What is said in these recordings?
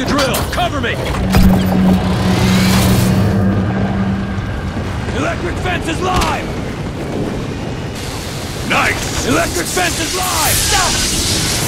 the drill. Cover me! Electric fence is live! Nice! Electric fence is live! Stop!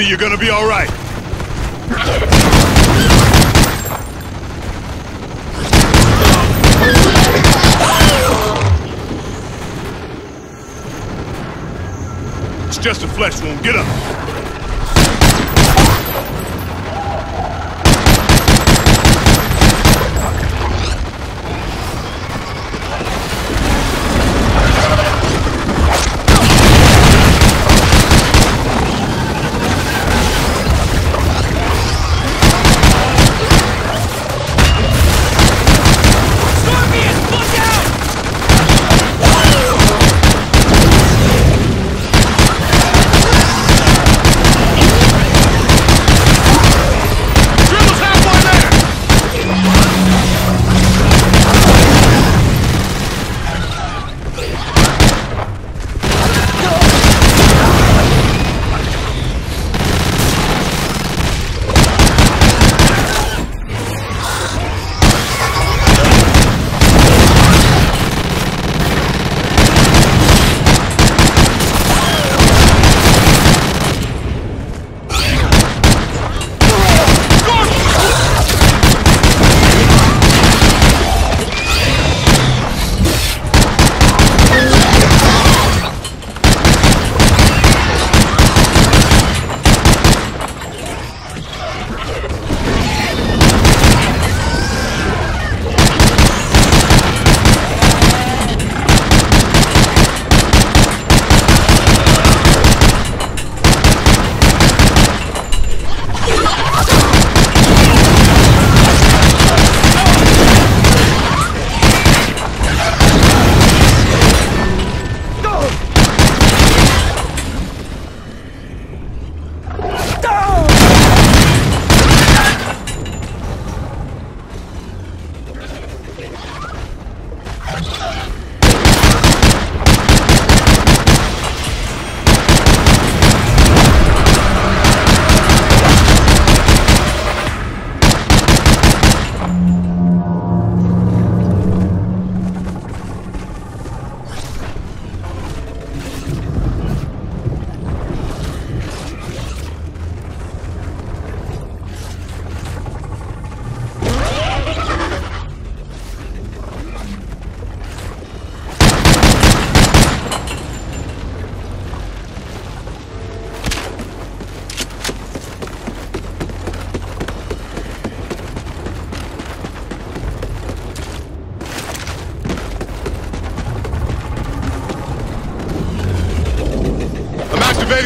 You're gonna be alright. It's just a flesh wound. Get up.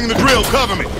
The drill, cover me.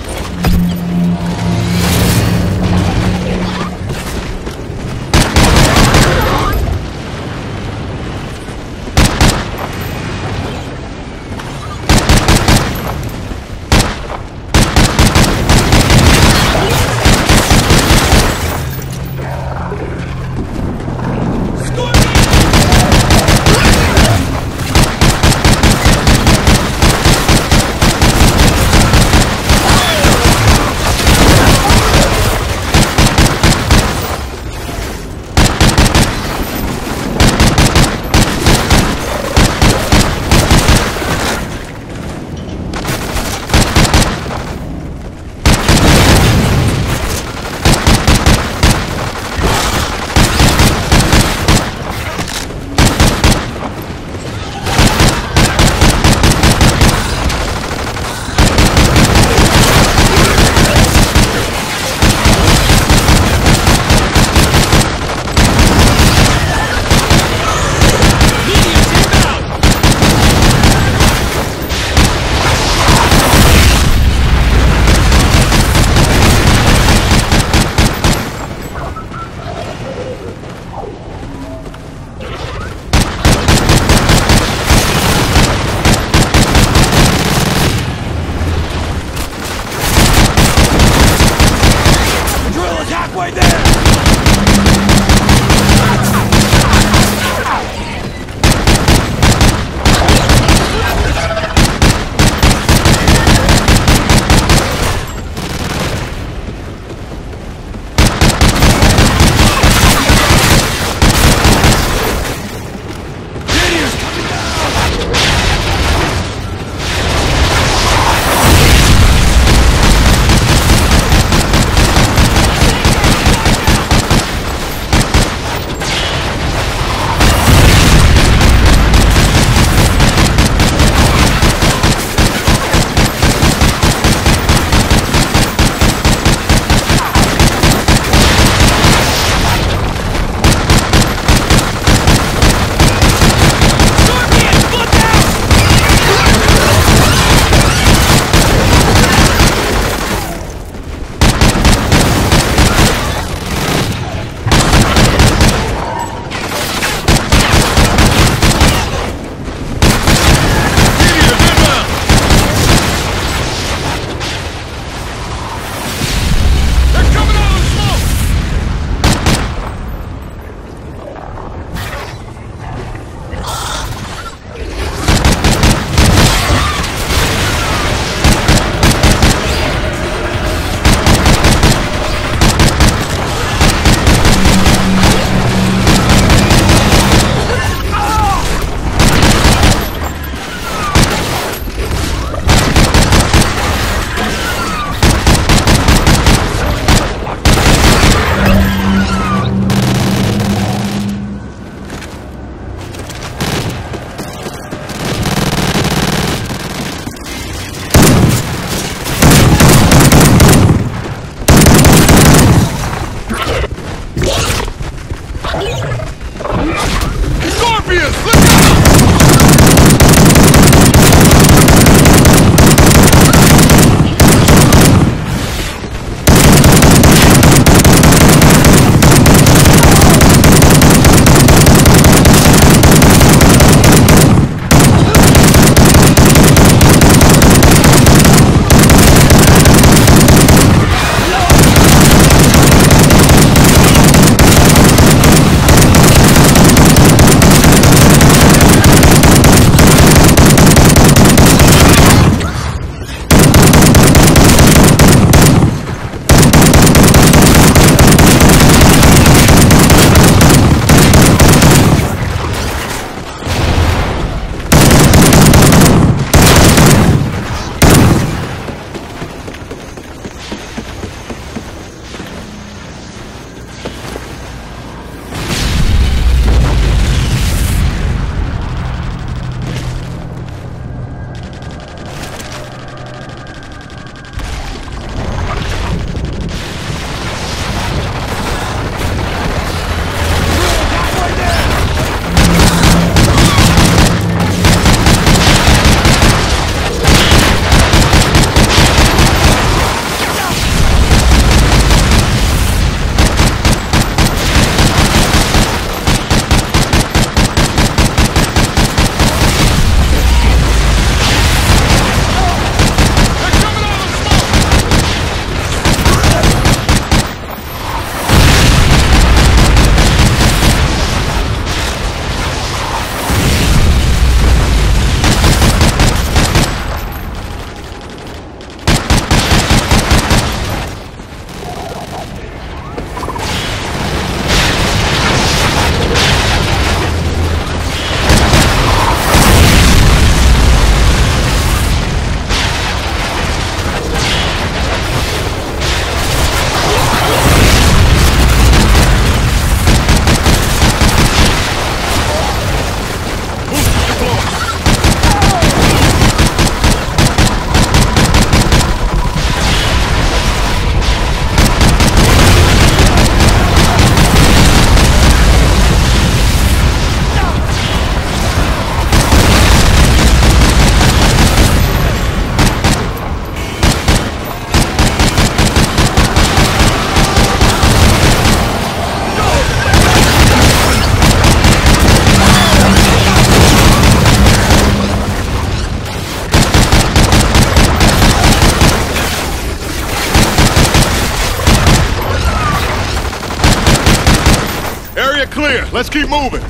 Moving.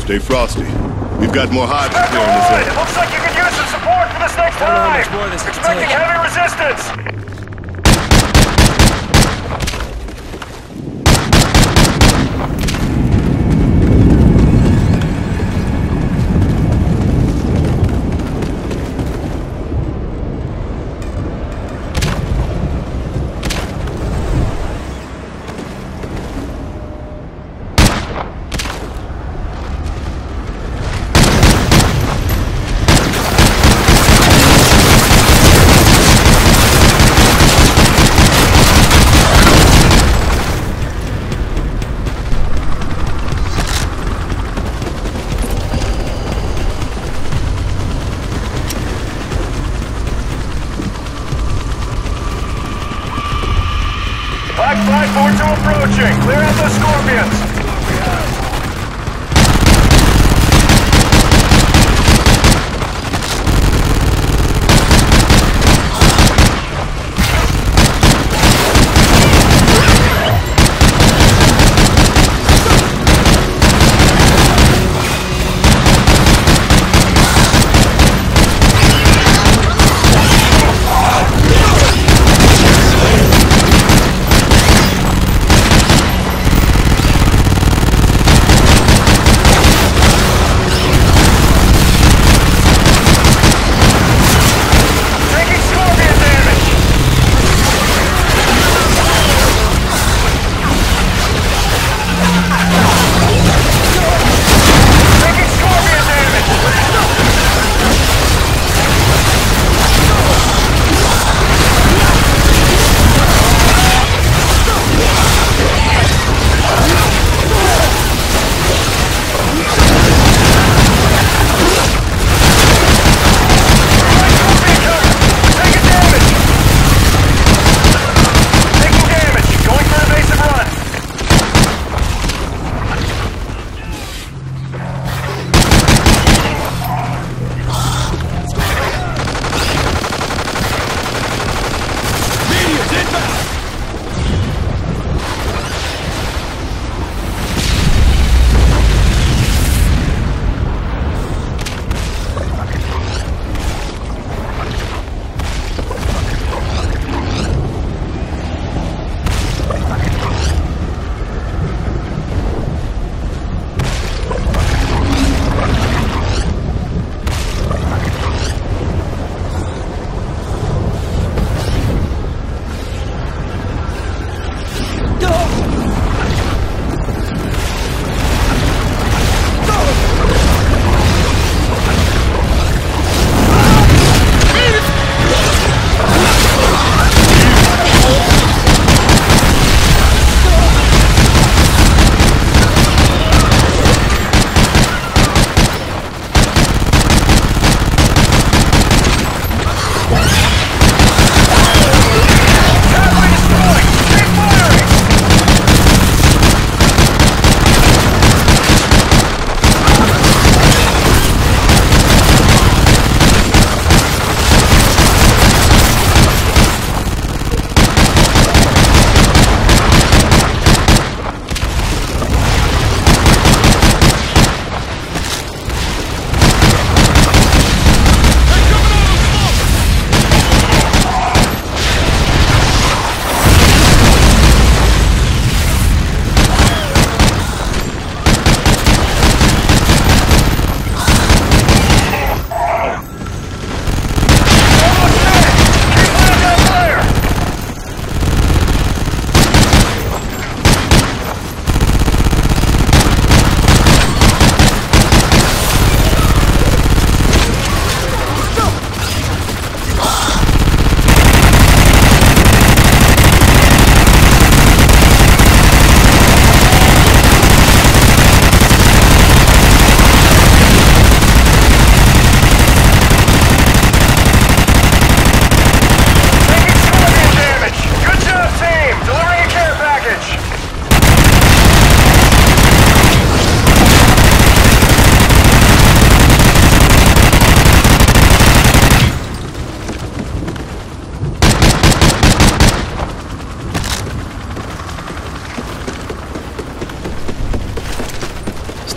Stay frosty. We've got more hives to Spectre clear in this 1, area. it looks like you could use some support for this next Don't know how hive. much more of this I can Expecting heavy resistance.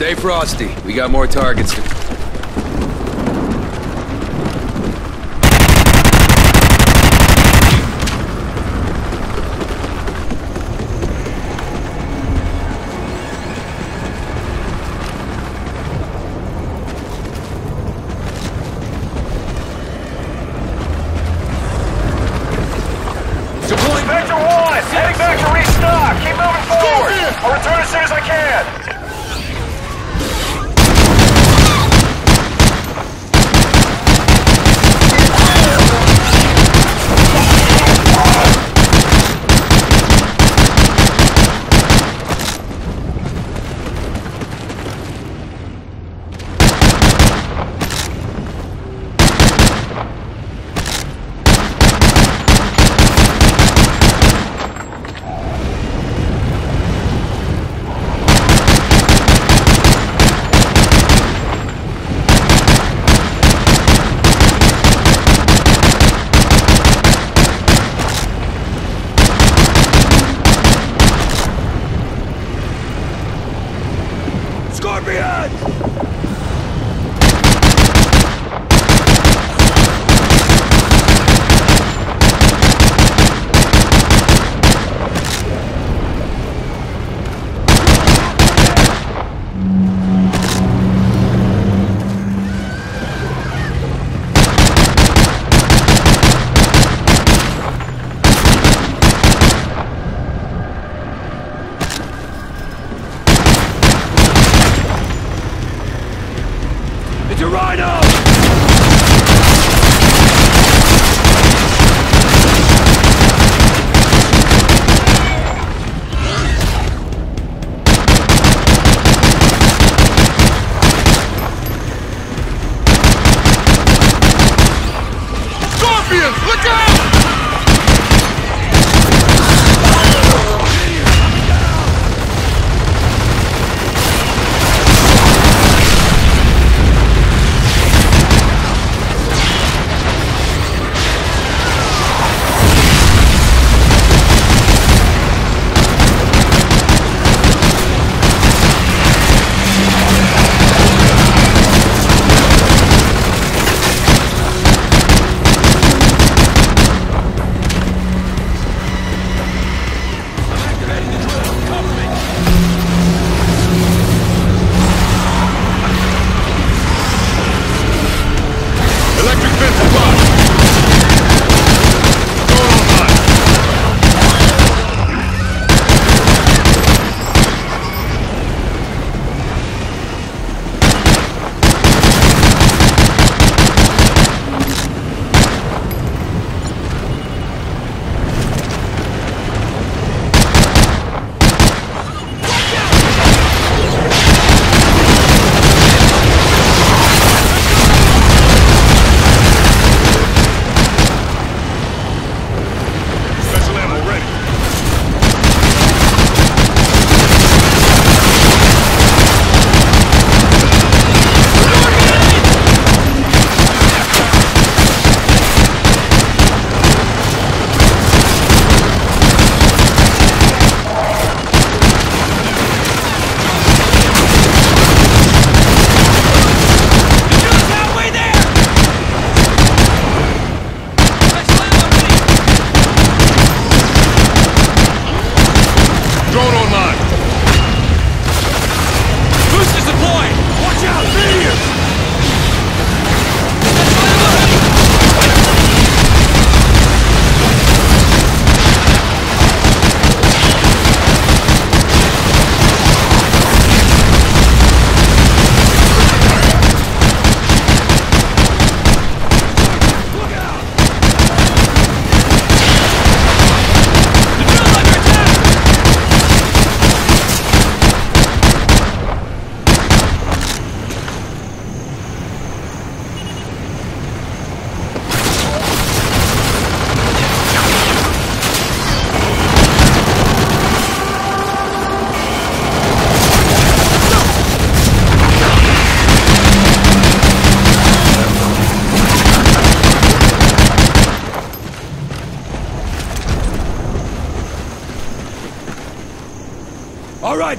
Stay frosty. We got more targets to...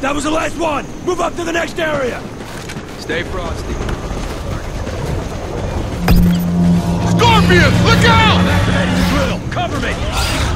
it! That was the last one! Move up to the next area! Stay frosty. Scorpion! Look out! Drill! Cover me!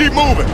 Keep moving.